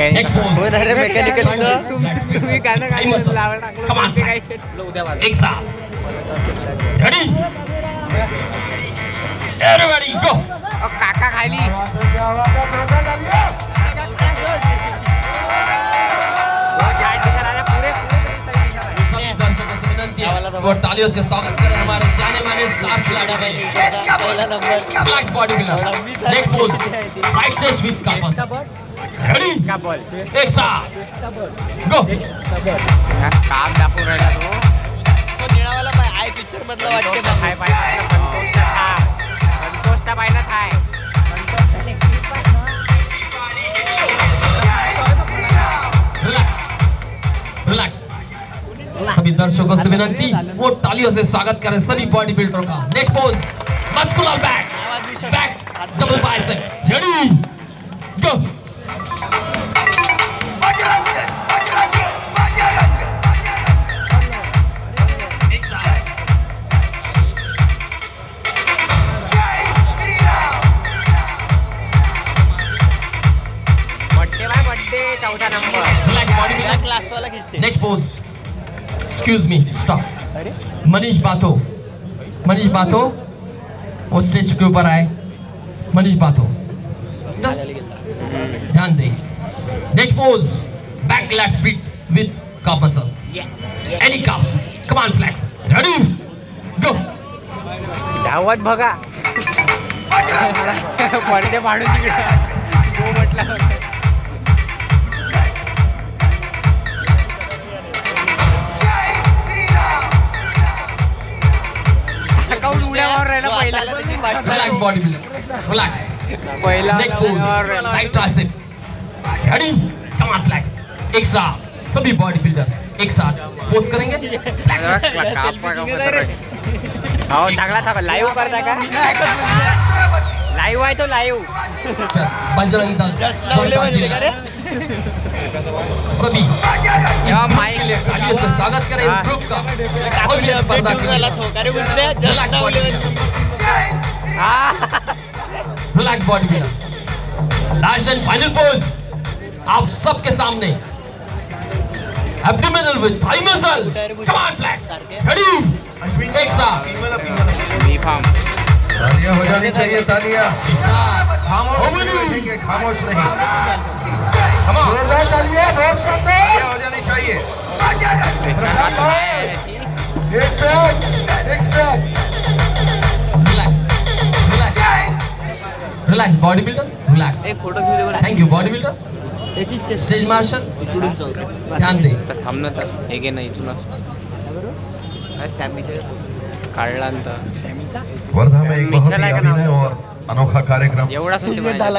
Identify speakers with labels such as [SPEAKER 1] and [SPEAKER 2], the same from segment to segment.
[SPEAKER 1] Next pose.
[SPEAKER 2] रे mechanical
[SPEAKER 3] तुम्ही गाणं गाणं
[SPEAKER 1] असं.
[SPEAKER 3] टाकलं
[SPEAKER 1] Come on,
[SPEAKER 3] ते काय उद्या
[SPEAKER 1] एक रेडी एवरीबॉडी गो
[SPEAKER 3] काका खाली.
[SPEAKER 1] तालियों से स्वागत करें हमारे जाने माने स्टार खिलाड़ी black body builder next pose side chest
[SPEAKER 3] with ready
[SPEAKER 1] एक साथ गो
[SPEAKER 3] काम दाखवून राहिला तो.
[SPEAKER 2] तो निळावाला पाय. आय पिक्चर मधला वाटते.
[SPEAKER 3] हाय पाय. पाहिला थाय
[SPEAKER 1] सभी दर्शकों से विनती वो तालियों से स्वागत करें सभी बॉडी बिल्डरों का. Next
[SPEAKER 2] pose
[SPEAKER 1] muscular
[SPEAKER 2] back back double
[SPEAKER 1] bicep ready go next excuse
[SPEAKER 2] me
[SPEAKER 1] Manish Batho Manish Batho वो स्टेज के ऊपर आए। मनीष बाथो. ध्यान दें next pose back lat speed with calf muscles any calves come on flex ready go
[SPEAKER 3] धावत बघा पडदे पाडून तिकडे गो म्हटलं अकाउंट उड्या मारून राहिला
[SPEAKER 2] जो
[SPEAKER 3] पहिला
[SPEAKER 2] हाताला त्याची पाठ
[SPEAKER 3] पहिला
[SPEAKER 1] pose
[SPEAKER 3] राहिला.
[SPEAKER 1] side tricep ready? Come on flex. एक साथ. सभी बॉडी बिल्डर एक साथ. पोज करेंगे? Flex.
[SPEAKER 3] हो था लाईव्ह करता का लाईव्ह आहे तो
[SPEAKER 1] चल, बजरंग दल
[SPEAKER 2] जस्ट लावले म्हणजे का रे।
[SPEAKER 1] सभी
[SPEAKER 3] तेव्हा
[SPEAKER 1] के
[SPEAKER 3] माईक
[SPEAKER 1] लिए तालियों से स्वागत करें
[SPEAKER 3] हाँ।
[SPEAKER 1] इस ग्रुप का
[SPEAKER 2] काकूने
[SPEAKER 1] भव्य
[SPEAKER 2] update
[SPEAKER 1] स्पर्धा के लिए।
[SPEAKER 2] तो. का रे बुजरे? Just
[SPEAKER 1] Relax
[SPEAKER 2] लावले.
[SPEAKER 3] हा।
[SPEAKER 1] रिलैक्स बॉडी बिना लास्ट एंड फाइनल पोज आप सबके सामने. Abdominal with thigh muscle come on flex ready एक साथ
[SPEAKER 3] बी फार्म
[SPEAKER 4] तालियाँ हो जानी चाहिए तालियाँ। खामोश नहीं खामोश नहीं। जोरदार
[SPEAKER 1] रिलैक्स बॉडी बिल्डर रिलैक्स
[SPEAKER 2] एक फ़ोटो घेऊ दे
[SPEAKER 1] थैंक यू बॉडी बिल्डर
[SPEAKER 2] याची chest
[SPEAKER 1] स्टेज मार्शल
[SPEAKER 2] इकडून चौक.
[SPEAKER 1] ध्यान दे
[SPEAKER 3] तर थांब ना तर हे घे ना इथूनच
[SPEAKER 2] हा, सॅमीचा
[SPEAKER 3] काढला
[SPEAKER 2] सॅमीचा
[SPEAKER 4] वर्धा में एक बहुत ही अभिनय और अनोखा कार्यक्रम दल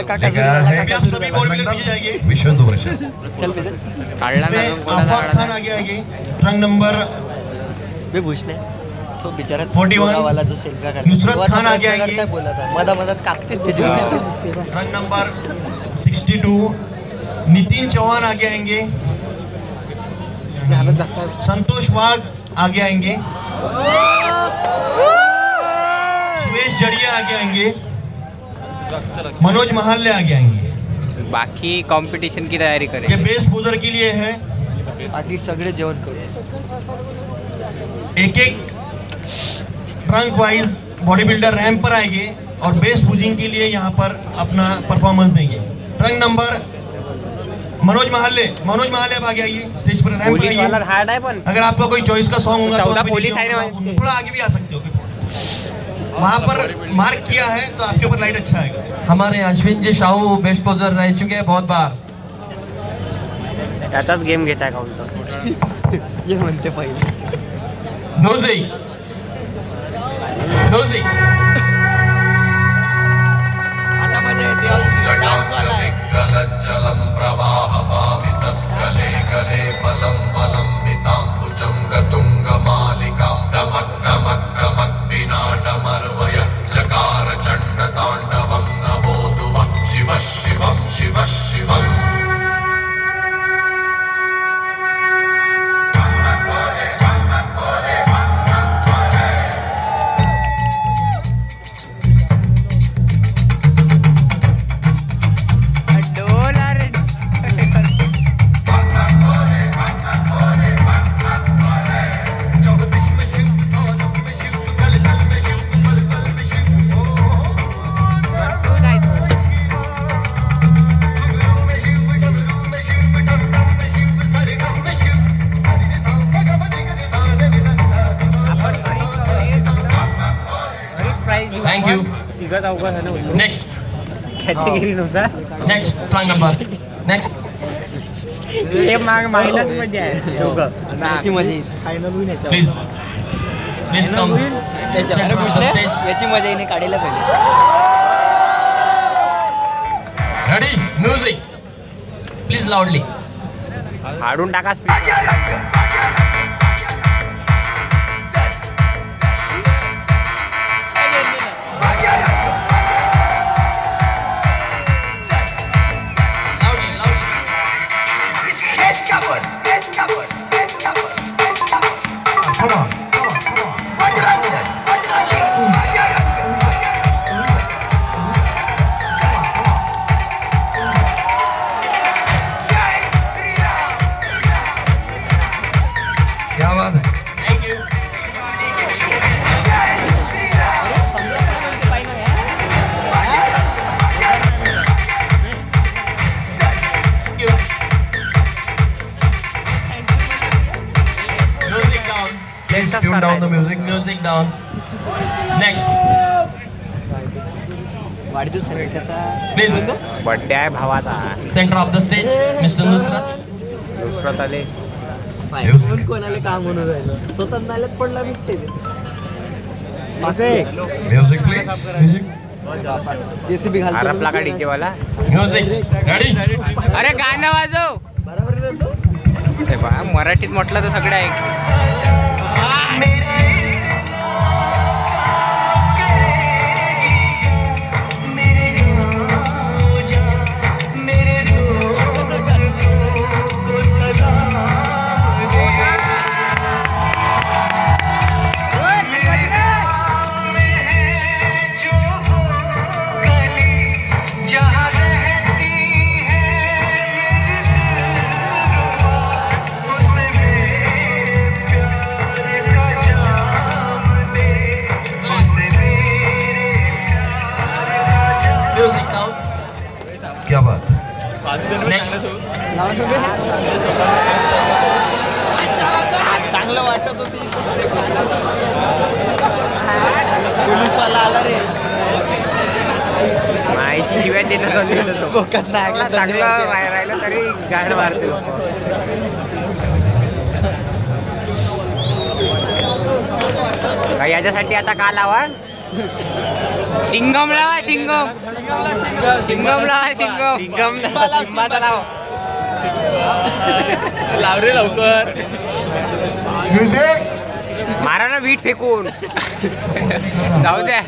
[SPEAKER 4] विश्व
[SPEAKER 2] चल बेटा
[SPEAKER 3] काढला ना
[SPEAKER 5] खान आगे आगे रंग नंबर
[SPEAKER 2] बे भूषणे तो बिचारा
[SPEAKER 5] 41.
[SPEAKER 2] वाला जो काढतो
[SPEAKER 5] नुसरत खान आगे
[SPEAKER 2] प्रयत्न
[SPEAKER 5] आएँगे.
[SPEAKER 2] करताय बोलायचा मधा मधात कापतेच त्याची
[SPEAKER 3] हा.
[SPEAKER 2] विषय दिसते बा.
[SPEAKER 5] नंबर 62 नितिन चौहान आगे आएँगे. संतोष वाघ आगे आएँगे. सुरेश जड़िया आगे आएँगे. मनोज महाल्य आगे आएँगे.
[SPEAKER 3] बाकी कंपटीशन की तयारी
[SPEAKER 5] ये
[SPEAKER 3] करे
[SPEAKER 5] बेस्ट पोजर के लिए है.
[SPEAKER 2] बाकी सगळे जेवण करू.
[SPEAKER 5] एक एक trunk wise body builder ramp पर आएँगे और बेस्ट पूजिंग के लिए यहाँ पर अपना परफॉर्मेंस देंगे। ट्रंक नंबर मनोज महाल्य मनोज महाल्य अब आगे आइए स्टेज पर रैंप पर आइए। अगर आपका कोई चॉइस का सॉन्ग होगा तो आप
[SPEAKER 3] है। ना
[SPEAKER 5] आप। थोड़ा आगे भी आ सकते हो वहाँ पर मार्क किया है तो आपके ऊपर लाइट अच्छा आएगा।
[SPEAKER 1] हमारे अश्विन जी शाहू बेस्ट पोजर रह चुके हैं बहुत बार।
[SPEAKER 3] त्याचाच गेम घेत आहे काउंटर
[SPEAKER 2] ये म्हणते पहिले
[SPEAKER 1] नोजिंग नोजिंग
[SPEAKER 2] आता मज़ा येते.
[SPEAKER 4] जलज्जलं प्रवाहपावितस्कले गले बलं विताम्बुजं गतुङ्गमालिका। रमक् रमक् रमक् विनाटमर्वय
[SPEAKER 3] तिघं चौघं जण होईल
[SPEAKER 1] नेक्स्ट
[SPEAKER 3] कॅटेगरीनुसार
[SPEAKER 1] नेक्स्ट ट्राय नंबर नेक्स्ट
[SPEAKER 3] ते माग मागलाच म्हणजे आहे दोघं.
[SPEAKER 1] प्लीज प्लीज कम स्टेज
[SPEAKER 4] याची मजा येणे काढायला पाहिजे.
[SPEAKER 1] रेडी म्युझिक प्लीज लाऊडली
[SPEAKER 3] हाडून टाका
[SPEAKER 1] speed
[SPEAKER 2] Please tune down the music.
[SPEAKER 1] Music down. Next. Please.
[SPEAKER 3] Birthday आहे भावाचा
[SPEAKER 1] Center of the stage. Mr. Nusrat.
[SPEAKER 3] दुसरं आले
[SPEAKER 4] कोण कोणाला काम म्हणून राहिलं स्वतः नाल्यात पडला निघते
[SPEAKER 2] Music, please. Music.
[SPEAKER 4] जेसीबी घालतो
[SPEAKER 3] हरपला का डीजे वाला
[SPEAKER 1] Music. Ready?
[SPEAKER 3] अरे गाणं वाजव
[SPEAKER 4] बरोबर आहे ना तो
[SPEAKER 3] ते बा मराठीत म्हटलं तर सगळं ऐक
[SPEAKER 1] I
[SPEAKER 4] made it. चांगलं वाटत होती पोलीसवाला आला रे.
[SPEAKER 3] माईची शिव्या देत चालू चांगलं राहिलं तरी गाड मारतो याच्यासाठी आता का लावा? सिंगम. लावा सिंगम. सिंगम. लावा सिंगम सिंगम सिंबाचा लावा. लाव रे लवकर.
[SPEAKER 2] म्युझिक?
[SPEAKER 3] मारा ना वीट फेकून. जाऊ द्या.